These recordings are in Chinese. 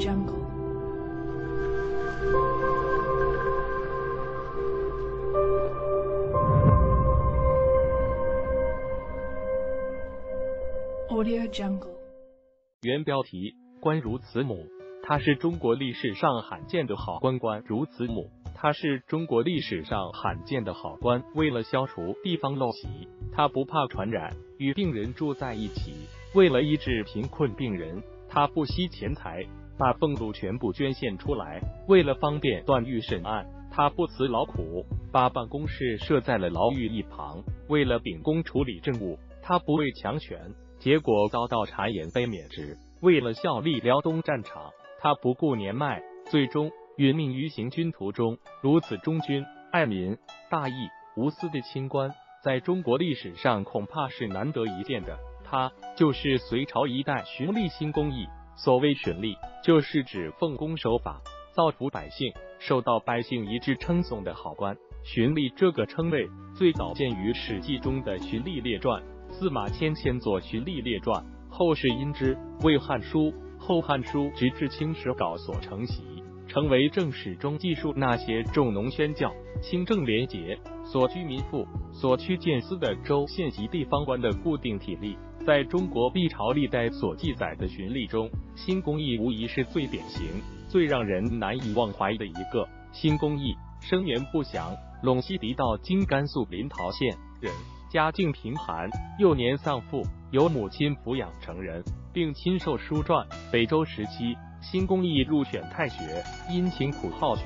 Jungle. Audio Jungle. 原标题：官如慈母。他是中国历史上罕见的好官，官如慈母。他是中国历史上罕见的好官。为了消除地方陋习，他不怕传染，与病人住在一起。为了医治贫困病人，他不惜钱财，把俸禄全部捐献出来。为了方便段誉审案，他不辞劳苦，把办公室设在了牢狱一旁。为了秉公处理政务，他不畏强权，结果遭到谗言被免职。为了效力辽东战场，他不顾年迈，最终殒命于行军途中。如此忠君爱民、大义无私的清官，在中国历史上恐怕是难得一见的。他就是隋朝一代循吏新公义。所谓循吏，就是指奉公守法、造福百姓、受到百姓一致称颂的好官。循吏这个称谓最早见于《史记》中的《循吏列传》，司马迁迁作《循吏列传》，后世因之为《汉书》。后《汉书》直至清史稿所承袭，成为正史中记述那些重农宣教、清正廉洁、所居民富、所趋建司的州县级地方官的固定体例。在中国历朝历代所记载的循吏中，新公义无疑是最典型、最让人难以忘怀的一个。新公义生源不详，陇西狄道今甘肃临洮县人，家境贫寒，幼年丧父，由母亲抚养成人。并亲授书传。北周时期，新公义入选太学，因勤苦好学，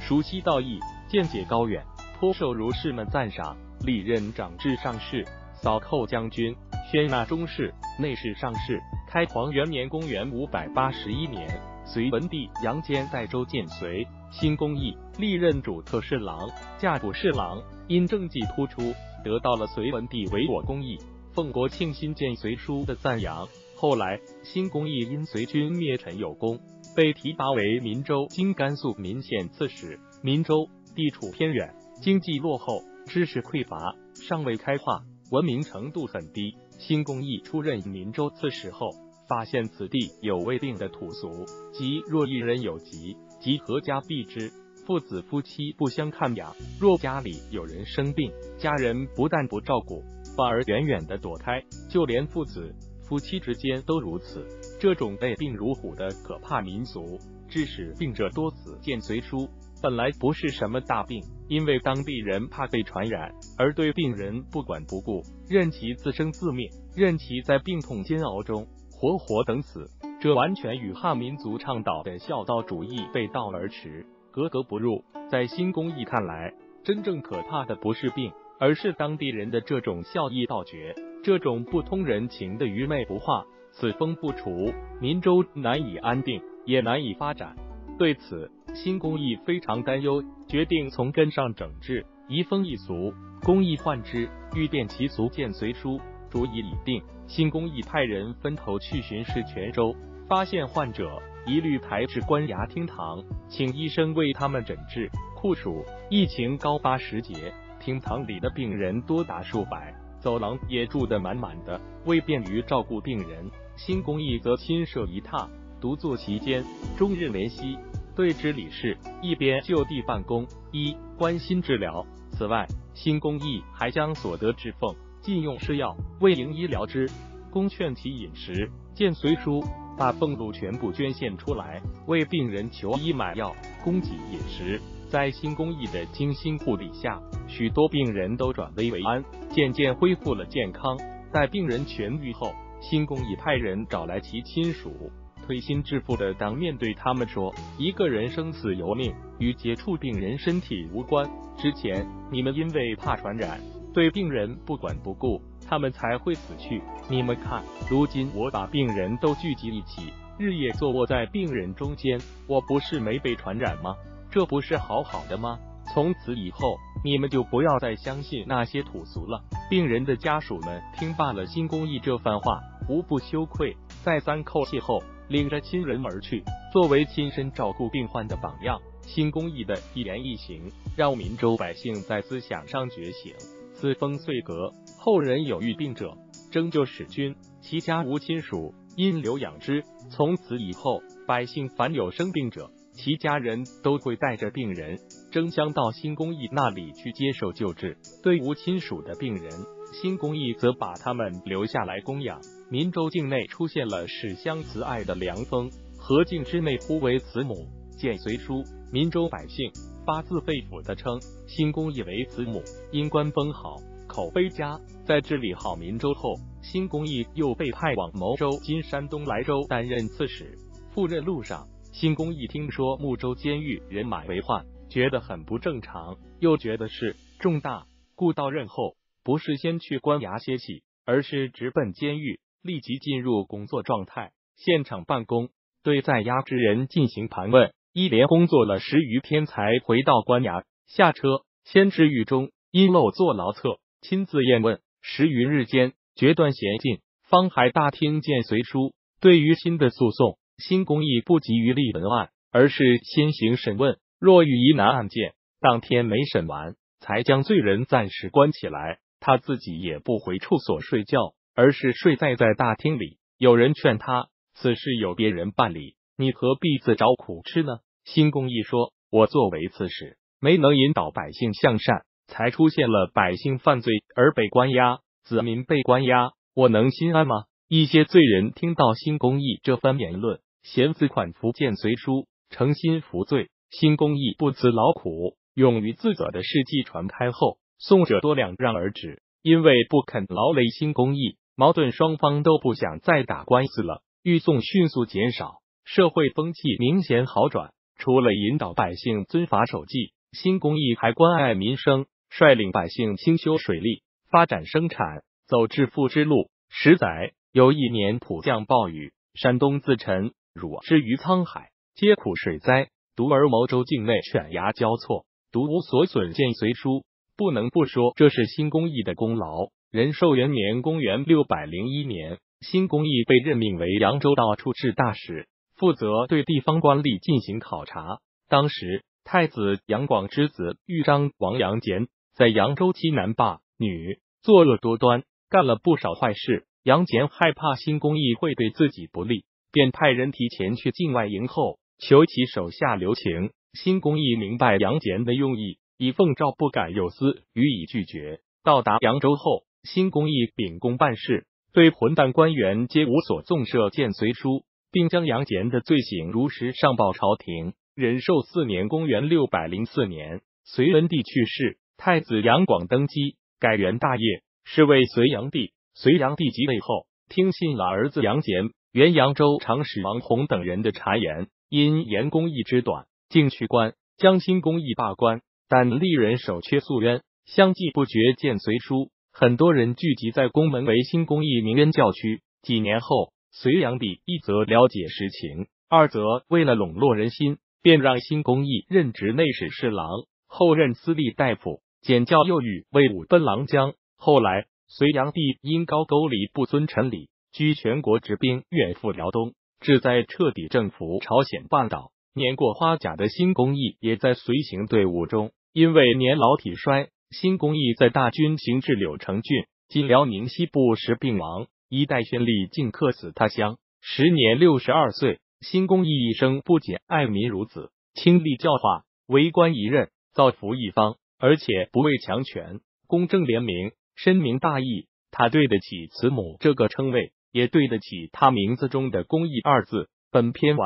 熟悉道义，见解高远，颇受儒士们赞赏。历任长治上士、扫寇将军、宣纳中士、内侍上士。开皇元年（公元五百八十一年），隋文帝杨坚代州建隋，新公义历任主特侍郎、驾补侍郎，因政绩突出，得到了隋文帝唯我公益、奉国庆新建隋书的赞扬。后来，新公义因隋军灭陈有功，被提拔为岷州（今甘肃岷县）刺史。岷州地处偏远，经济落后，知识匮乏，尚未开化，文明程度很低。新公义出任岷州刺史后，发现此地有未定的土俗，即若一人有疾，即阖家避之；父子夫妻不相看养。若家里有人生病，家人不但不照顾，反而远远的躲开，就连父子。夫妻之间都如此，这种被病如虎的可怕民俗，致使病者多死。见隋书本来不是什么大病，因为当地人怕被传染，而对病人不管不顾，任其自生自灭，任其在病痛煎熬中活活等死。这完全与汉民族倡导的孝道主义背道而驰，格格不入。在新公义看来，真正可怕的不是病，而是当地人的这种孝义道绝。这种不通人情的愚昧不化，此风不除，民州难以安定，也难以发展。对此，新公义非常担忧，决定从根上整治，移风易俗。公义患之，欲变其俗，见隋书，主意已定。新公义派人分头去巡视泉州，发现患者，一律抬至官衙厅堂，请医生为他们诊治。酷暑，疫情高发时节，厅堂里的病人多达数百。走廊也住得满满的，为便于照顾病人，新公义则亲设一榻，独坐其间，终日怜惜，对之理事，一边就地办公，一关心治疗。此外，新公义还将所得之俸禁用施药，为营医疗之，公劝其饮食。见随书，把俸禄全部捐献出来，为病人求医买药，供给饮食。在新公义的精心护理下，许多病人都转危为安，渐渐恢复了健康。待病人痊愈后，新公义派人找来其亲属，推心置腹的当面对他们说：“一个人生死由命，与接触病人身体无关。之前你们因为怕传染，对病人不管不顾，他们才会死去。你们看，如今我把病人都聚集一起，日夜坐卧在病人中间，我不是没被传染吗？”这不是好好的吗？从此以后，你们就不要再相信那些土俗了。病人的家属们听罢了新公义这番话，无不羞愧，再三叩谢后，领着亲人而去。作为亲身照顾病患的榜样，新公义的一言一行，让民州百姓在思想上觉醒。此风岁革，后人有遇病者，征就使君，其家无亲属，因留养之。从此以后，百姓凡有生病者，其家人都会带着病人争相到新公义那里去接受救治。对无亲属的病人，新公义则把他们留下来供养。民州境内出现了使乡慈爱的凉风，何境之内呼为慈母，见隋书。民州百姓发自肺腑的称新公义为慈母，因官封好，口碑佳。在治理好民州后，新公义又被派往牟州（今山东莱州）担任刺史。赴任路上，新公义听说睦州监狱人满为患，觉得很不正常，又觉得事重大，故到任后不是先去官衙歇息，而是直奔监狱，立即进入工作状态，现场办公，对在押之人进行盘问。一连工作了十余天，才回到官衙。下车，先至狱中，因漏坐牢侧，亲自验问。十余日间，决断娴尽，方海大厅见随书。对于新的诉讼，新公义不急于立文案，而是先行审问。若遇疑难案件，当天没审完，才将罪人暂时关起来。他自己也不回处所睡觉，而是睡在在大厅里。有人劝他，此事有别人办理，你何必自找苦吃呢？新公义说：“我作为刺史，没能引导百姓向善。”才出现了百姓犯罪而被关押，子民被关押，我能心安吗？一些罪人听到新公义这番言论，嫌自款服见随书，诚心服罪。新公义不辞劳苦，勇于自责的事迹传开后，宋者多两让而止，因为不肯劳累新公义，矛盾双方都不想再打官司了，欲讼迅速减少，社会风气明显好转。除了引导百姓遵法守纪，新公义还关爱民生。率领百姓兴修水利，发展生产，走致富之路。十载，有一年普降暴雨，山东自沉，汝之于沧海，皆苦水灾。独而牟州境内犬牙交错，独无所损。见随书，不能不说这是新公义的功劳。仁寿元年（公元六百零一年），新公义被任命为扬州道处置大使，负责对地方官吏进行考察。当时，太子杨广之子豫章王杨坚。在扬州欺男霸女，作恶多端，干了不少坏事。杨戬害怕新公义会对自己不利，便派人提前去境外迎候，求其手下留情。新公义明白杨戬的用意，以奉诏不敢有私，予以拒绝。到达扬州后，新公义秉公办事，对混蛋官员皆无所纵赦，见随书，并将杨戬的罪行如实上报朝廷。仁寿四年（公元六百零四年），隋文帝去世。太子杨广登基，改元大业，是为隋炀帝。隋炀帝即位后，听信了儿子杨戬、原扬州长史王弘等人的谗言，因言公义之短，竟去官，将新公义罢官。但历人守缺素冤，相继不绝。见随书，很多人聚集在宫门为新公义鸣冤叫屈。几年后，隋炀帝一则了解实情，二则为了笼络人心，便让新公义任职内史侍郎，后任司隶大夫。简教又与魏武奔狼将。后来，隋炀帝因高句丽不遵臣礼，居全国之兵远赴辽东，志在彻底征服朝鲜半岛。年过花甲的新公义也在随行队伍中，因为年老体衰，新公义在大军行至柳城郡（今辽宁西部）时病亡，一代宣力竟客死他乡，时年六十二岁。新公义一生不仅爱民如子，亲力教化，为官一任，造福一方。而且不畏强权，公正廉明，深明大义。他对得起“慈母”这个称谓，也对得起他名字中的“公义”二字。本篇完。